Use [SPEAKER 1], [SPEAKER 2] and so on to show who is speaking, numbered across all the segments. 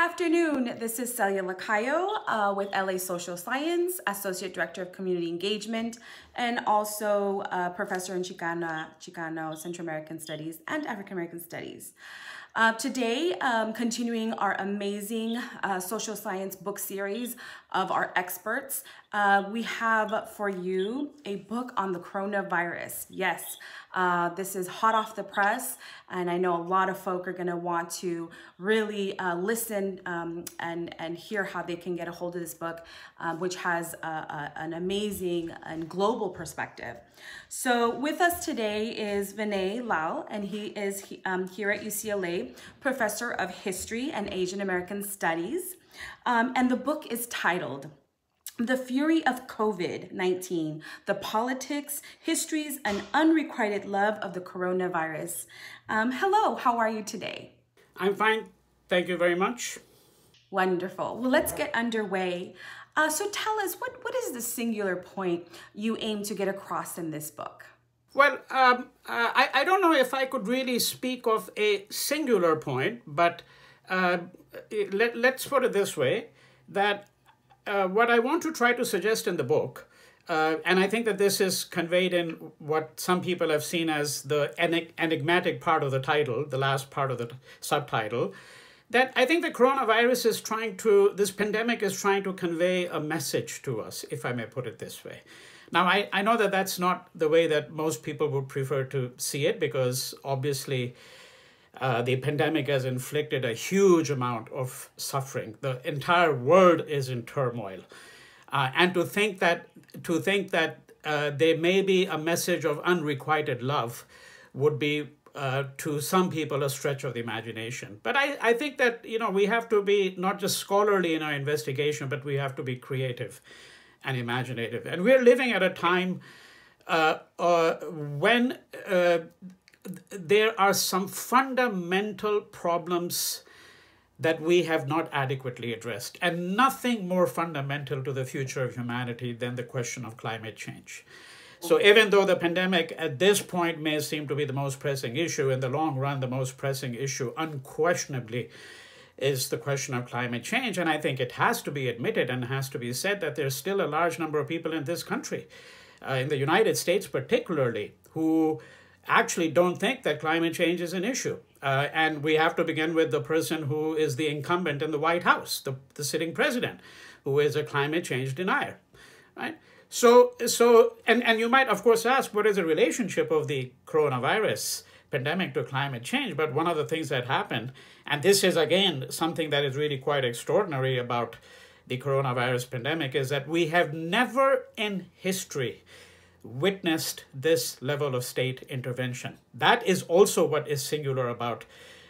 [SPEAKER 1] afternoon. This is Celia Lacayo uh, with LA Social Science, Associate Director of Community Engagement, and also uh, Professor in Chicana, Chicano, Central American Studies, and African American Studies. Uh, today, um, continuing our amazing uh, social science book series of our experts, uh, we have for you a book on the coronavirus. Yes, uh, this is hot off the press, and I know a lot of folk are going to want to really uh, listen um, and, and hear how they can get a hold of this book, um, which has a, a, an amazing and global perspective. So with us today is Vinay Lal, and he is um, here at UCLA, Professor of History and Asian American Studies. Um, and the book is titled the fury of COVID 19, the politics, histories, and unrequited love of the coronavirus. Um, hello, how are you today?
[SPEAKER 2] I'm fine. Thank you very much.
[SPEAKER 1] Wonderful. Well, let's get underway. Uh, so tell us, what, what is the singular point you aim to get across in this book?
[SPEAKER 2] Well, um, uh, I, I don't know if I could really speak of a singular point, but uh, let, let's put it this way that uh, what I want to try to suggest in the book, uh, and I think that this is conveyed in what some people have seen as the enigmatic part of the title, the last part of the subtitle, that I think the coronavirus is trying to, this pandemic is trying to convey a message to us, if I may put it this way. Now, I, I know that that's not the way that most people would prefer to see it because obviously uh, the pandemic has inflicted a huge amount of suffering. The entire world is in turmoil, uh, and to think that to think that uh, there may be a message of unrequited love would be uh, to some people a stretch of the imagination. But I, I think that you know we have to be not just scholarly in our investigation, but we have to be creative and imaginative. And we're living at a time uh, uh, when there are some fundamental problems that we have not adequately addressed, and nothing more fundamental to the future of humanity than the question of climate change. So, even though the pandemic at this point may seem to be the most pressing issue, in the long run, the most pressing issue unquestionably is the question of climate change. And I think it has to be admitted and has to be said that there's still a large number of people in this country, uh, in the United States particularly, who actually don't think that climate change is an issue. Uh, and we have to begin with the person who is the incumbent in the White House, the, the sitting president, who is a climate change denier, right? So, so and, and you might, of course, ask what is the relationship of the coronavirus pandemic to climate change? But one of the things that happened, and this is again something that is really quite extraordinary about the coronavirus pandemic, is that we have never in history witnessed this level of state intervention. That is also what is singular about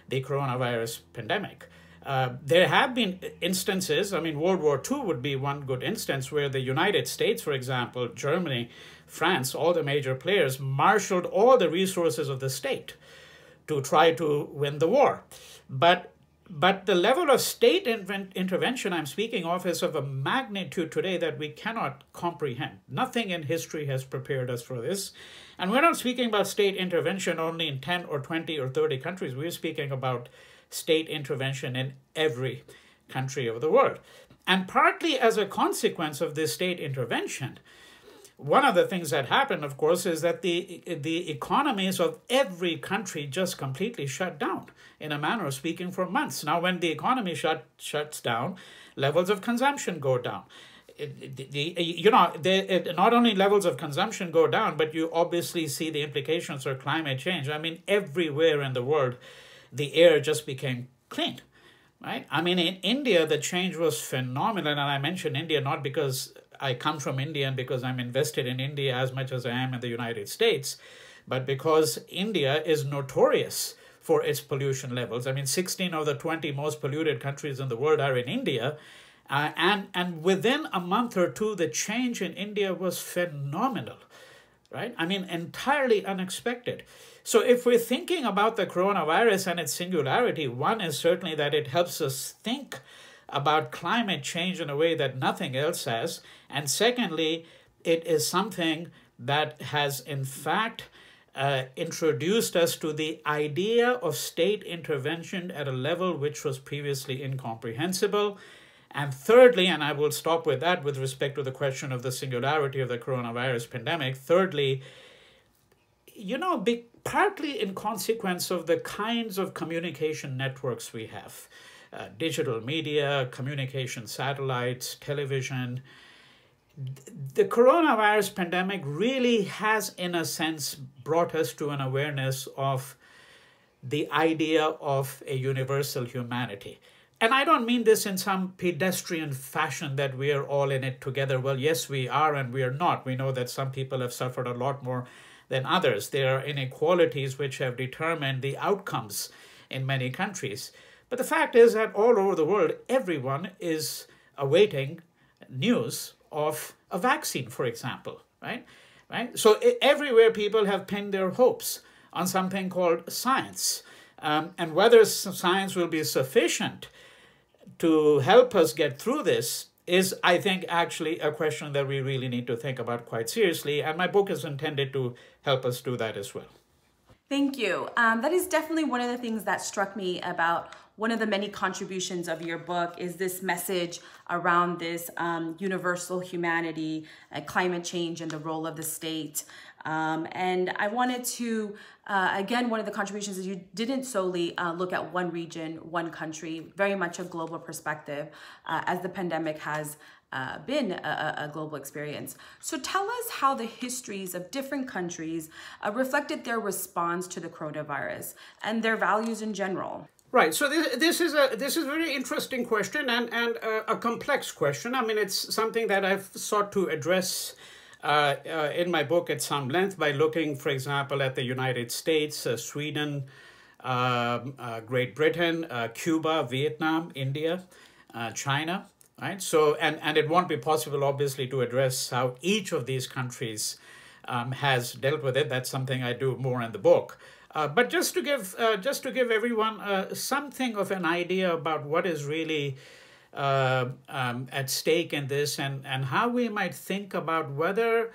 [SPEAKER 2] the coronavirus pandemic. Uh, there have been instances, I mean, World War II would be one good instance where the United States, for example, Germany, France, all the major players marshaled all the resources of the state to try to win the war. But but the level of state intervention I'm speaking of is of a magnitude today that we cannot comprehend. Nothing in history has prepared us for this. And we're not speaking about state intervention only in 10 or 20 or 30 countries. We're speaking about state intervention in every country of the world. And partly as a consequence of this state intervention, one of the things that happened, of course, is that the, the economies of every country just completely shut down, in a manner of speaking, for months. Now, when the economy shut, shuts down, levels of consumption go down. The, the, you know, the, not only levels of consumption go down, but you obviously see the implications for climate change. I mean, everywhere in the world, the air just became clean right? I mean, in India, the change was phenomenal. And I mention India not because I come from India because I'm invested in India as much as I am in the United States, but because India is notorious for its pollution levels. I mean, 16 of the 20 most polluted countries in the world are in India. Uh, and, and within a month or two, the change in India was phenomenal, right? I mean, entirely unexpected. So, if we're thinking about the coronavirus and its singularity, one is certainly that it helps us think about climate change in a way that nothing else has. And secondly, it is something that has, in fact, uh, introduced us to the idea of state intervention at a level which was previously incomprehensible. And thirdly, and I will stop with that with respect to the question of the singularity of the coronavirus pandemic. Thirdly, you know, be, partly in consequence of the kinds of communication networks we have uh, digital media, communication satellites, television. The coronavirus pandemic really has, in a sense, brought us to an awareness of the idea of a universal humanity. And I don't mean this in some pedestrian fashion that we are all in it together. Well, yes, we are and we are not. We know that some people have suffered a lot more than others. There are inequalities which have determined the outcomes in many countries. But the fact is that all over the world, everyone is awaiting news of a vaccine, for example, right? Right. So everywhere people have pinned their hopes on something called science, um, and whether science will be sufficient to help us get through this is, I think, actually a question that we really need to think about quite seriously. And my book is intended to help us do that as well.
[SPEAKER 1] Thank you. Um, that is definitely one of the things that struck me about one of the many contributions of your book is this message around this um, universal humanity, uh, climate change, and the role of the state. Um, and I wanted to, uh, again, one of the contributions is you didn't solely uh, look at one region, one country, very much a global perspective, uh, as the pandemic has uh, been a, a, global experience. So tell us how the histories of different countries uh, reflected their response to the coronavirus and their values in general.
[SPEAKER 2] Right. So this, this is a this is a very interesting question and and a, complex question. I mean, it's something that I've sought to address uh, uh, in my book at some length by looking, for example, at the United States, uh, Sweden, um, uh, Great Britain, uh, Cuba, Vietnam, India, China. Right. So and and it won't be possible, obviously, to address how each of these countries um, has dealt with it. That's something I do more in the book. Uh, but just to give uh, just to give everyone uh, something of an idea about what is really uh, um, at stake in this, and and how we might think about whether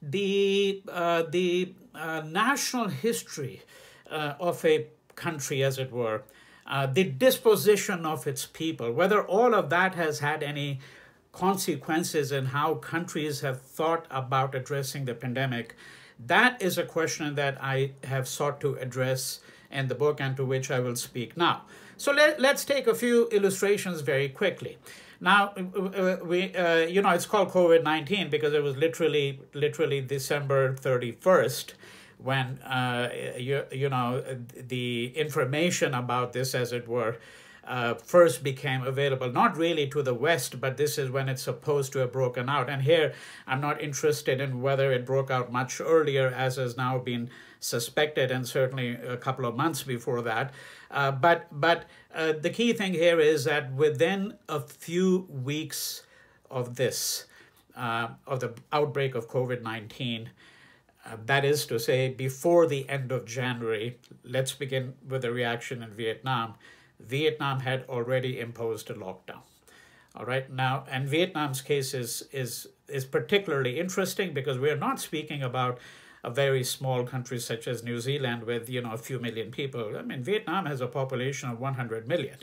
[SPEAKER 2] the uh, the uh, national history of a country, as it were, the disposition of its people, whether all of that has had any consequences in how countries have thought about addressing the pandemic that is a question that I have sought to address in the book and to which I will speak now. So let, let's take a few illustrations very quickly. Now, uh, uh we, uh, you know, it's called COVID-19 because it was literally, literally December 31st when, uh, you, you know, the information about this, as it were, uh, first became available, not really to the West, but this is when it's supposed to have broken out. And here, I'm not interested in whether it broke out much earlier, as has now been suspected, and certainly a couple of months before that. Uh, but but uh, the key thing here is that within a few weeks of this, uh, of the outbreak of COVID 19, uh, that is to say, before the end of January, let's begin with the reaction in Vietnam. Vietnam had already imposed a lockdown. All right now, and Vietnam's case is is is particularly interesting because we are not speaking about a very small country such as New Zealand with you know a few million people. I mean, Vietnam has a population of 100 million.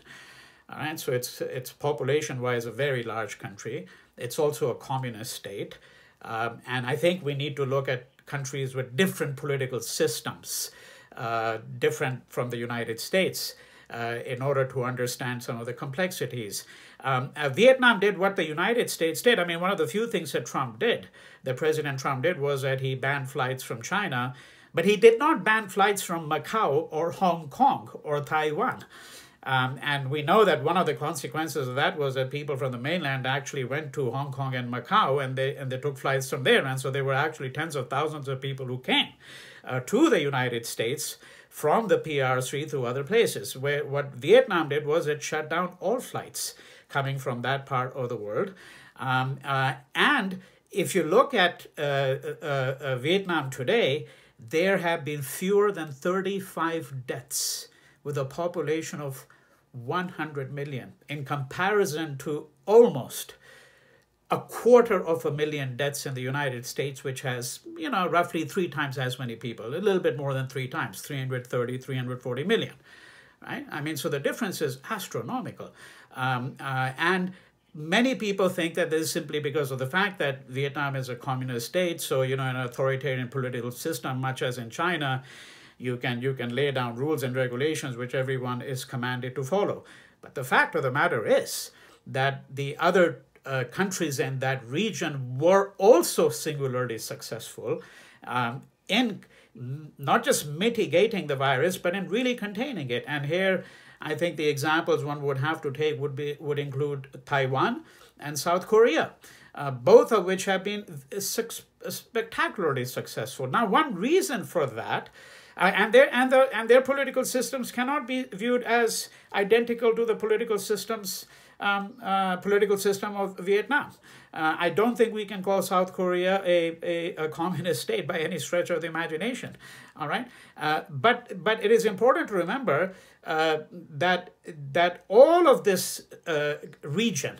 [SPEAKER 2] All right, so it's it's population wise a very large country. It's also a communist state, um, and I think we need to look at countries with different political systems, uh, different from the United States uh, in order to understand some of the complexities. Um, uh, Vietnam did what the United States did. I mean, one of the few things that Trump did, that President Trump did, was that he banned flights from China, but he did not ban flights from Macau or Hong Kong or Taiwan. Um, and we know that one of the consequences of that was that people from the mainland actually went to Hong Kong and Macau and they, and they took flights from there. And so there were actually tens of thousands of people who came uh, to the United States from the PRC to other places. Where what Vietnam did was it shut down all flights coming from that part of the world. Um, uh, and if you look at uh, uh, uh Vietnam today, there have been fewer than 35 deaths with a population of 100 million in comparison to almost a quarter of a million deaths in the United States, which has, you know, roughly three times as many people, a little bit more than three times, 330, 340 million, right? I mean, so the difference is astronomical. Um, uh, and many people think that this is simply because of the fact that Vietnam is a communist state. So, you know, an authoritarian political system, much as in China, you can, you can lay down rules and regulations which everyone is commanded to follow. But the fact of the matter is that the other uh, countries in that region were also singularly successful um, in not just mitigating the virus, but in really containing it. And here, I think the examples one would have to take would be would include Taiwan and South Korea, uh, both of which have been spectacularly successful. Now, one reason for that. Uh, and their and the and their political systems cannot be viewed as identical to the political systems um, uh, political system of Vietnam. Uh, I don't think we can call South Korea a, a, a, communist state by any stretch of the imagination. All right, uh, but but it is important to remember uh, that that all of this uh, region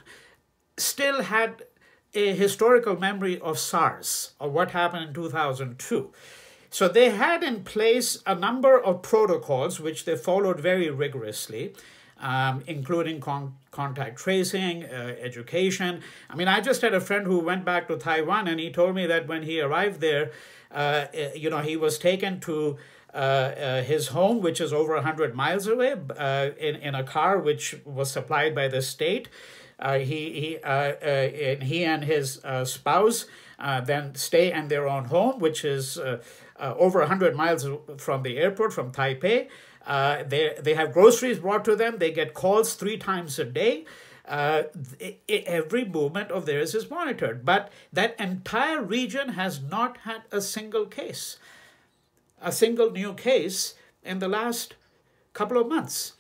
[SPEAKER 2] still had a historical memory of SARS or what happened in 2002. So they had in place a number of protocols which they followed very rigorously um, including con- contact tracing, uh, education. I mean, I just had a friend who went back to Taiwan and he told me that when he arrived there, uh, uh you know, he was taken to uh, uh, his home, which is over 100 miles away, uh, in, in a car which was supplied by the state. he, he, he and his spouse then stay in their own home, which is over 100 miles from the airport, from Taipei. Uh, they, they have groceries brought to them. They get calls three times a day. Uh, every movement of theirs is monitored. But that entire region has not had a single case, a single new case in the last couple of months.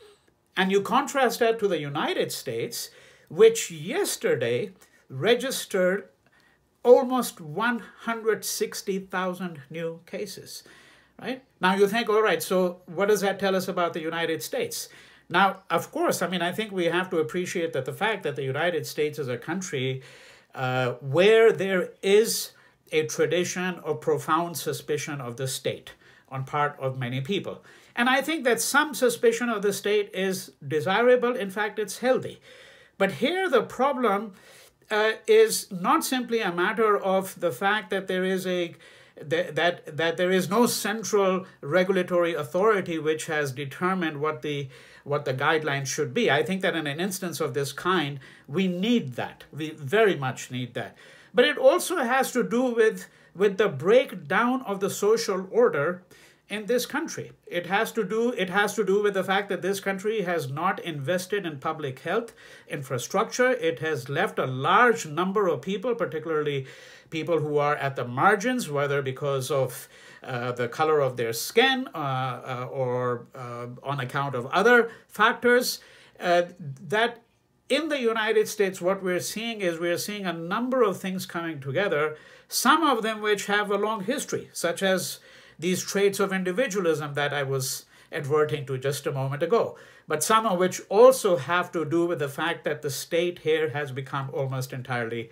[SPEAKER 2] And you contrast that to the United States, which yesterday registered almost 160,000 new cases right? Now you think, all right, so what does that tell us about the United States? Now, of course, I mean, I think we have to appreciate that the fact that the United States is a country uh, where there is a tradition of profound suspicion of the state on part of many people. And I think that some suspicion of the state is desirable. In fact, it's healthy. But here the problem uh, is not simply a matter of the fact that there is a that, that, that there is no central regulatory authority which has determined what the, what the guidelines should be. I think that in an instance of this kind, we need that. We very much need that. But it also has to do with, with the breakdown of the social order in this country. It has to do it has to do with the fact that this country has not invested in public health infrastructure. It has left a large number of people, particularly people who are at the margins, whether because of uh, the color of their skin uh, uh, or uh, on account of other factors, uh, that in the United States, what we're seeing is we're seeing a number of things coming together, some of them which have a long history, such as these traits of individualism that I was adverting to just a moment ago, but some of which also have to do with the fact that the state here has become almost entirely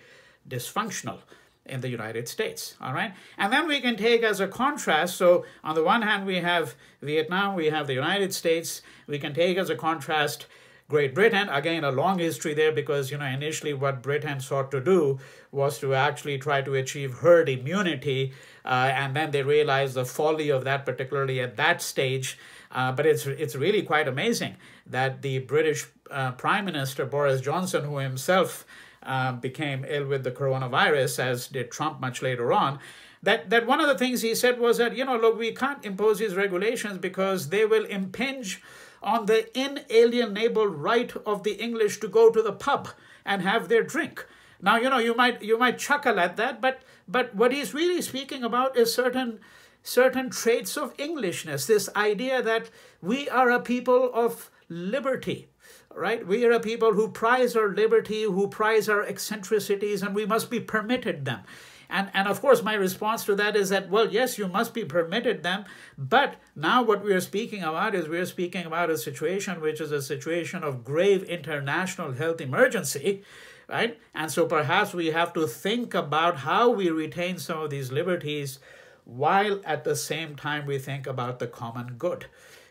[SPEAKER 2] dysfunctional in the United States. All right. And then we can take as a contrast. So, on the one hand, we have Vietnam, we have the United States. We can take as a contrast Great Britain. Again, a long history there because, you know, initially what Britain sought to do was to actually try to achieve herd immunity. Uh, and then they realized the folly of that, particularly at that stage. Uh, but it's, it's really quite amazing that the British uh, Prime Minister, Boris Johnson, who himself uh, became ill with the coronavirus, as did Trump much later on, that, that one of the things he said was that, you know, look, we can't impose these regulations because they will impinge on the inalienable right of the English to go to the pub and have their drink. Now, you know, you might you might chuckle at that, but but what he's really speaking about is certain certain traits of Englishness, this idea that we are a people of liberty, right? We are a people who prize our liberty, who prize our eccentricities, and we must be permitted them. And, and of course, my response to that is that, well, yes, you must be permitted them. But now what we are speaking about is we are speaking about a situation which is a situation of grave international health emergency, right? And so perhaps we have to think about how we retain some of these liberties while at the same time we think about the common good,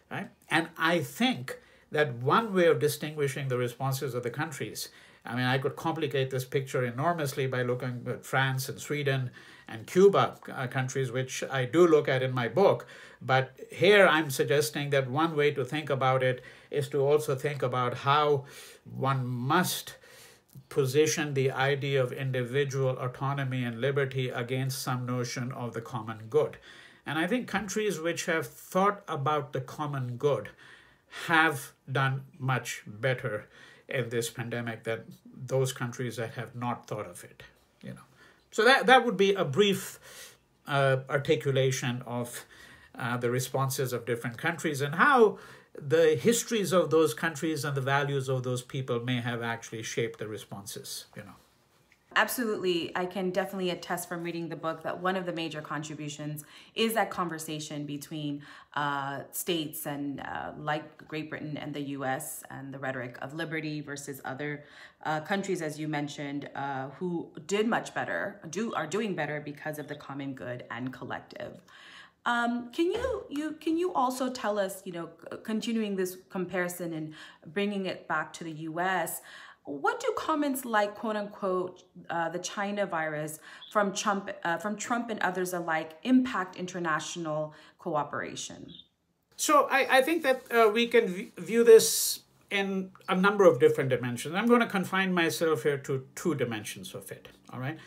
[SPEAKER 2] right? And I think that one way of distinguishing the responses of the countries, I mean, I could complicate this picture enormously by looking at France and Sweden and Cuba, uh, countries which I do look at in my book. But here I'm suggesting that one way to think about it is to also think about how one must position the idea of individual autonomy and liberty against some notion of the common good. And I think countries which have thought about the common good have done much better in this pandemic than those countries that have not thought of it. You know, so that that would be a brief uh, articulation of uh, the responses of different countries and how the histories of those countries and the values of those people may have actually shaped the responses. You know.
[SPEAKER 1] Absolutely. I can definitely attest from reading the book that one of the major contributions is that conversation between uh, states and uh, like Great Britain and the US and the rhetoric of liberty versus other uh, countries, as you mentioned, uh, who did much better, do are doing better because of the common good and collective. Um, can you you can you also tell us, you know, continuing this comparison and bringing it back to the U.S. What do comments like "quote unquote" uh, the China virus from Trump uh, from Trump and others alike impact international cooperation?
[SPEAKER 2] So I, I think that uh, we can view this in a number of different dimensions. I'm going to confine myself here to two dimensions of it. All right.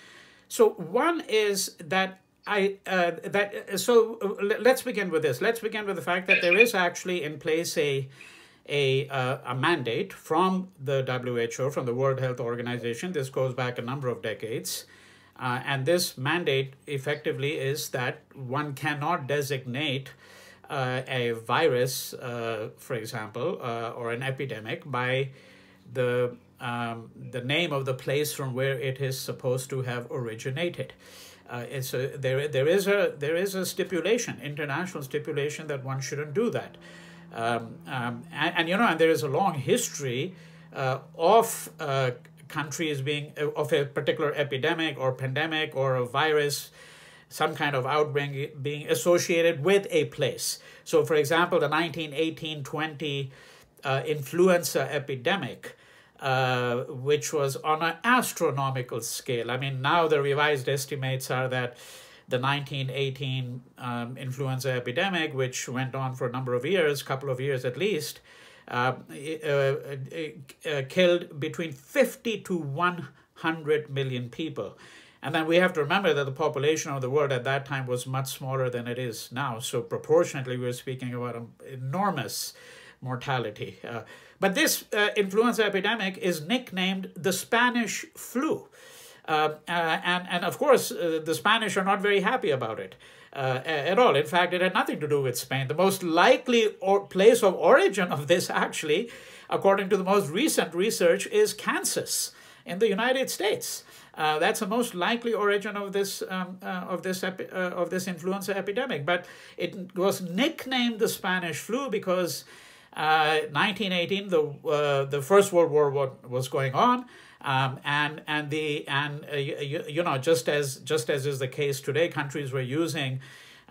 [SPEAKER 2] So one is that I uh, that so uh, let's begin with this. Let's begin with the fact that there is actually in place a a uh, a mandate from the WHO, from the World Health Organization. This goes back a number of decades, uh, and this mandate effectively is that one cannot designate uh, a virus, uh, for example, or an epidemic by the um, the name of the place from where it is supposed to have originated. Uh, it's a, there, there is a there is a stipulation, international stipulation that one shouldn't do that, um, um, and, and, you know, and there is a long history uh, of uh, countries being uh, of a particular epidemic or pandemic or a virus, some kind of outbreak being associated with a place. So, for example, the 1918-20 uh, influenza epidemic uh, which was on an astronomical scale. I mean, now the revised estimates are that the 1918 um, influenza epidemic, which went on for a number of years, couple of years at least, uh, uh, uh, killed between 50 to 100 million people. And then we have to remember that the population of the world at that time was much smaller than it is now. So proportionately, we're speaking about an enormous mortality. Uh, but this uh, influenza epidemic is nicknamed the Spanish flu. Uh, uh, and, and of course, uh, the Spanish are not very happy about it uh, at all. In fact, it had nothing to do with Spain. The most likely or place of origin of this, actually, according to the most recent research, is Kansas in the United States. Uh, that's the most likely origin of this um, uh, of this uh, of this influenza epidemic. But it was nicknamed the Spanish flu because 1918, uh, the the First World War was going on, um, and and the and uh, you, you know just as just as is the case today, countries were using.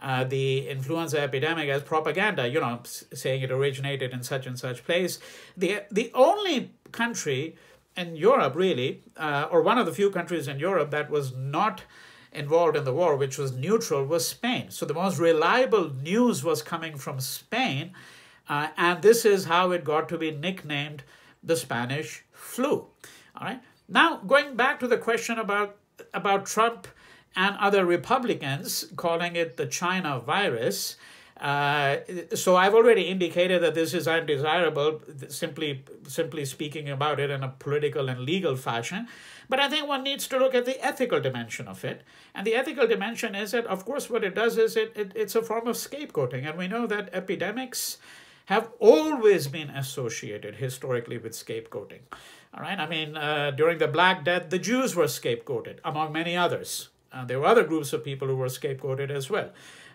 [SPEAKER 2] Uh, the influenza epidemic as propaganda, you know, saying it originated in such and such place. The the only country in Europe, really, uh, or one of the few countries in Europe that was not involved in the war, which was neutral, was Spain. So the most reliable news was coming from Spain, uh, and this is how it got to be nicknamed the Spanish flu. Right. Now, going back to the question about, about Trump and other Republicans calling it the China virus. Uh, so I've already indicated that this is undesirable, simply simply speaking about it in a political and legal fashion. But I think one needs to look at the ethical dimension of it. And the ethical dimension is that, of course, what it does is it, it it's a form of scapegoating. And we know that epidemics have always been associated historically with scapegoating. All right, I mean, uh, during the Black Death, the Jews were scapegoated, among many others. Uh, there were other groups of people who were scapegoated as well.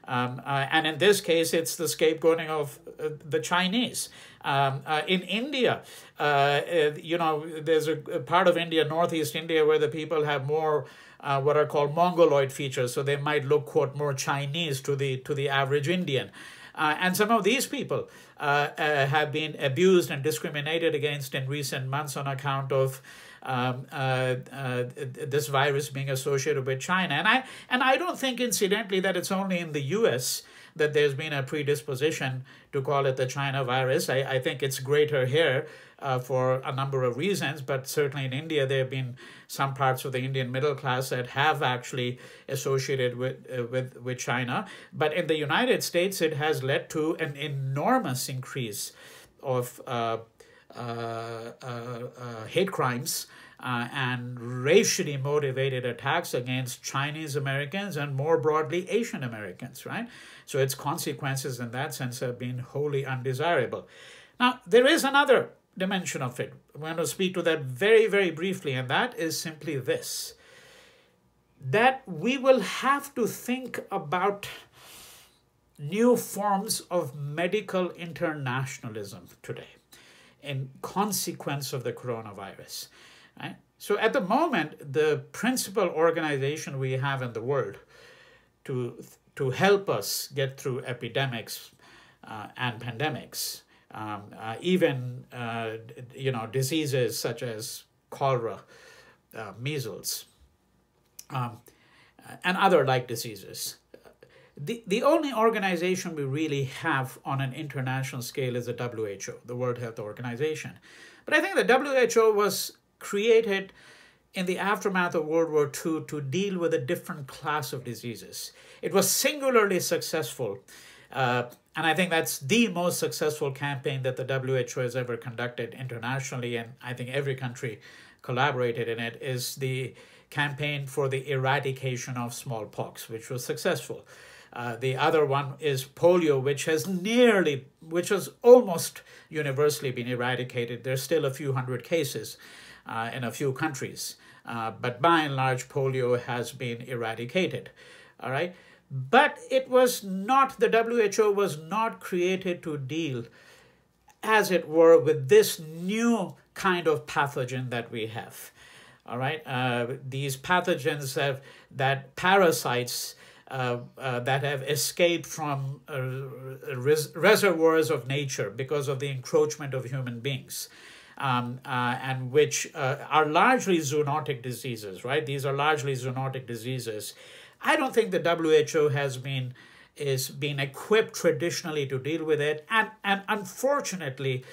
[SPEAKER 2] Um, uh, and in this case, it's the scapegoating of uh, the Chinese. Um, uh, in India, uh, uh, you know, there's a, a, part of India, northeast India, where the people have more uh, what are called Mongoloid features, so they might look quote more Chinese to the to the average Indian. and some of these people have been abused and discriminated against in recent months on account of um, uh, uh, this virus being associated with China. And I and I don't think, incidentally, that it's only in the U.S. that there's been a predisposition to call it the China virus. I, I think it's greater here uh, for a number of reasons, but certainly in India, there have been some parts of the Indian middle class that have actually associated with uh, with with China. But in the United States, it has led to an enormous increase of uh, uh, uh, uh, and racially motivated attacks against Chinese Americans and more broadly Asian Americans, right? So its consequences in that sense have been wholly undesirable. Now, there is another dimension of it. I'm going to speak to that very, very briefly, and that is simply this that we will have to think about new forms of medical internationalism today in consequence of the coronavirus. Right? So at the moment, the principal organization we have in the world to, to help us get through epidemics uh, and pandemics, um, uh, even uh, you know diseases such as cholera, uh, measles, um, and other like diseases, the, the only organization we really have on an international scale is the WHO, the World Health Organization. But I think the WHO was created in the aftermath of World War II to deal with a different class of diseases. It was singularly successful. Uh, and I think that's the most successful campaign that the WHO has ever conducted internationally. And I think every country collaborated in it is the campaign for the eradication of smallpox, which was successful. Uh, the other one is polio, which has nearly, which has almost universally been eradicated. There's still a few hundred cases uh, in a few countries, uh, but by and large, polio has been eradicated. All right, but it was not the WHO was not created to deal, as it were, with this new kind of pathogen that we have. All right, uh, these pathogens have that parasites uh, uh, that have escaped from uh, res reservoirs of nature because of the encroachment of human beings. Um, uh, and which uh, are largely zoonotic diseases, right? These are largely zoonotic diseases. I don't think the WHO has been is being equipped traditionally to deal with it, and and unfortunately,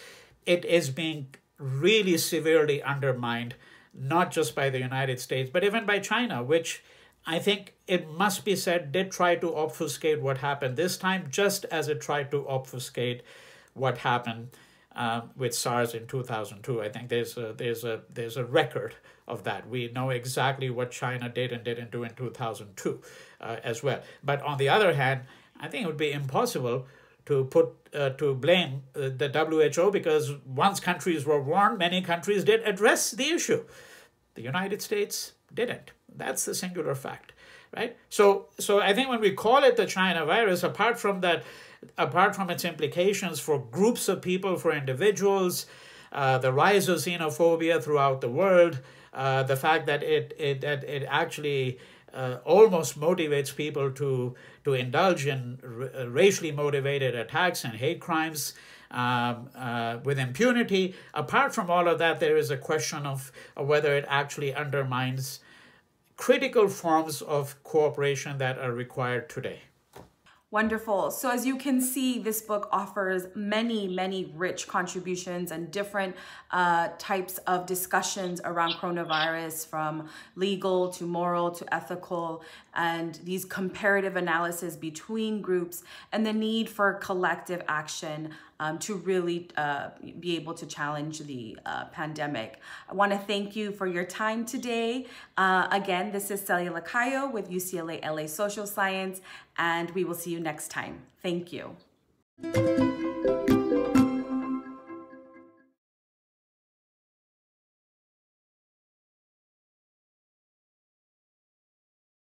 [SPEAKER 2] it is being really severely undermined, not just by the United States, but even by China, which I think it must be said, did try to obfuscate what happened this time, just as it tried to obfuscate what happened uh, with SARS in 2002. I think there's a, there's a there's a record of that. We know exactly what China did and didn't do in 2002 uh, as well. But on the other hand, I think it would be impossible to put uh, to blame uh, the WHO because once countries were warned, many countries did address the issue. The United States didn't. That's the singular fact, right? So, so I think when we call it the China virus, apart from that, apart from its implications for groups of people, for individuals, uh, the rise of xenophobia throughout the world, uh, the fact that it it that it actually uh, almost motivates people to to indulge in r- racially motivated attacks and hate crimes um, uh, with impunity. Apart from all of that, there is a question of whether it actually undermines critical forms of cooperation that are required today.
[SPEAKER 1] Wonderful. So, as you can see, this book offers many, many rich contributions and different uh, types of discussions around coronavirus from legal to moral to ethical, and these comparative analysis between groups and the need for collective action um, to really uh, be able to challenge the uh, pandemic. I want to thank you for your time today. Uh, again, this is Celia Lacayo with UCLA LA Social Science, and we will see you next time. Thank you.